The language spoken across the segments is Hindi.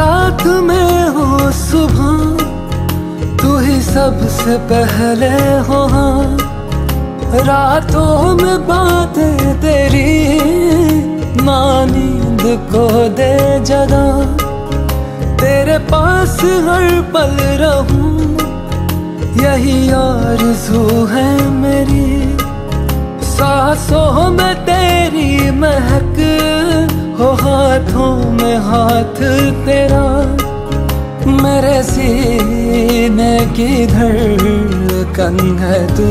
साथ में हो सुबह, तू ही सबसे पहले हो हाँ। रातों में बातें तेरी ना नींद को दे जगा। तेरे पास हर पल रहूँ, यही आरज़ू है मेरी। सांसों में तेरी हो हाथों में हाथ तेरा मेरे सीने की धड़कन है तू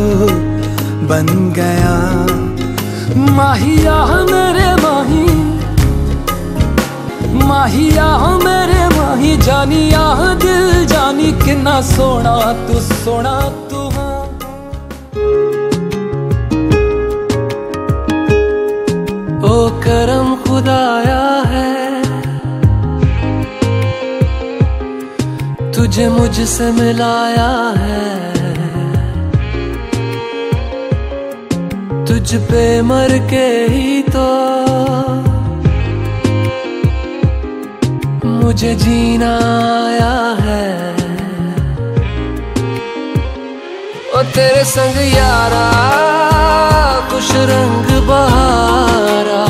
बन गया। माहिया मेरे माही, माहिया मेरे माही, जानिया दिल, जानी कितना सोना तू सोना तुझे मुझसे मिलाया है। तुझ पे मर के ही तो मुझे जीना आया है। ओ तेरे संग यारा, कुछ रंग बहारा।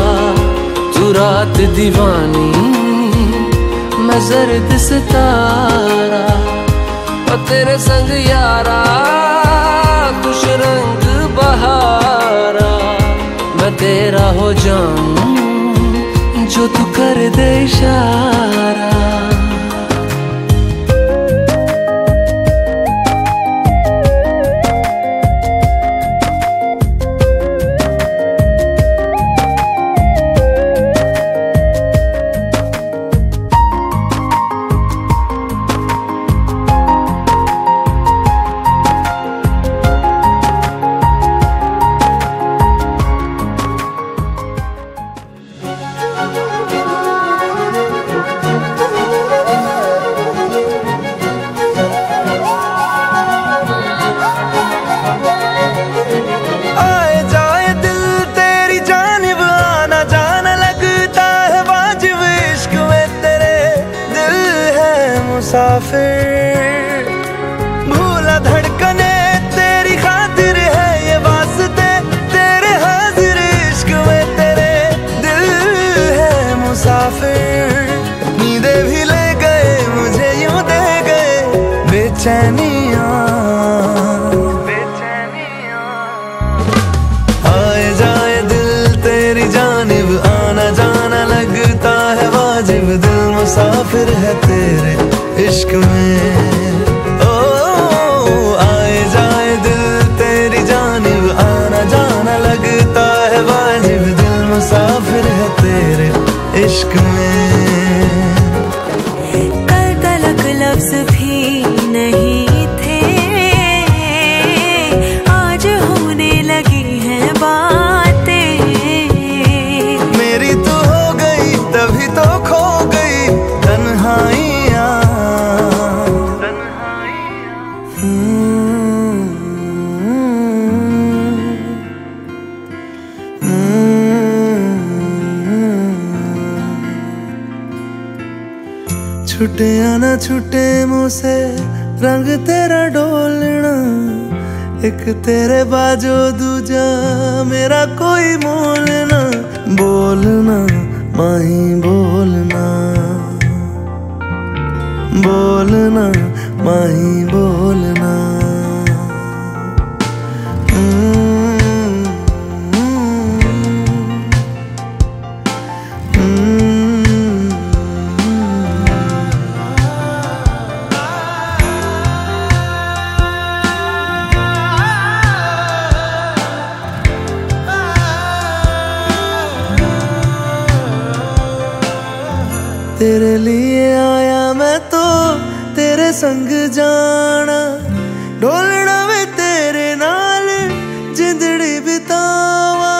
तू रात दीवानी, मैं जर्द सितारा। तेरे संग यारा कुछ रंग बहारा। मैं तेरा हो जाऊँ, जो तू कर दे इशारा मुसाफिर। भूला धड़कने, तेरी खातिर है ये वास्ते। तेरे हाजिर इश्क में तेरे दिल है मुसाफिर। नींदे भी ले गए, मुझे यूँ दे गए। बेचैनियाँ आए जाए दिल, तेरी आना जाना लगता है वाजिब। दिल मुसाफिर है तेरे इश्क में छुटे आना छुटे मुझसे, रंग तेरा डोलना एक तेरे बाजो दूजा, मेरा कोई मोलना बोलना, माही तेरे लिए आया मैं तो तेरे संग जाना ढोलना वे तेरे नाल जिंदड़ी बितावा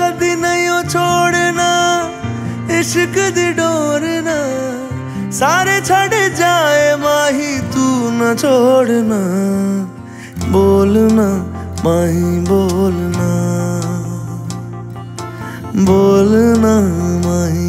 कदी नहीं ओ छोड़ना इश्क दी डोरना सारे छड़ जाए माही तू न छोड़ना बोलना माही बोलना बोलना माही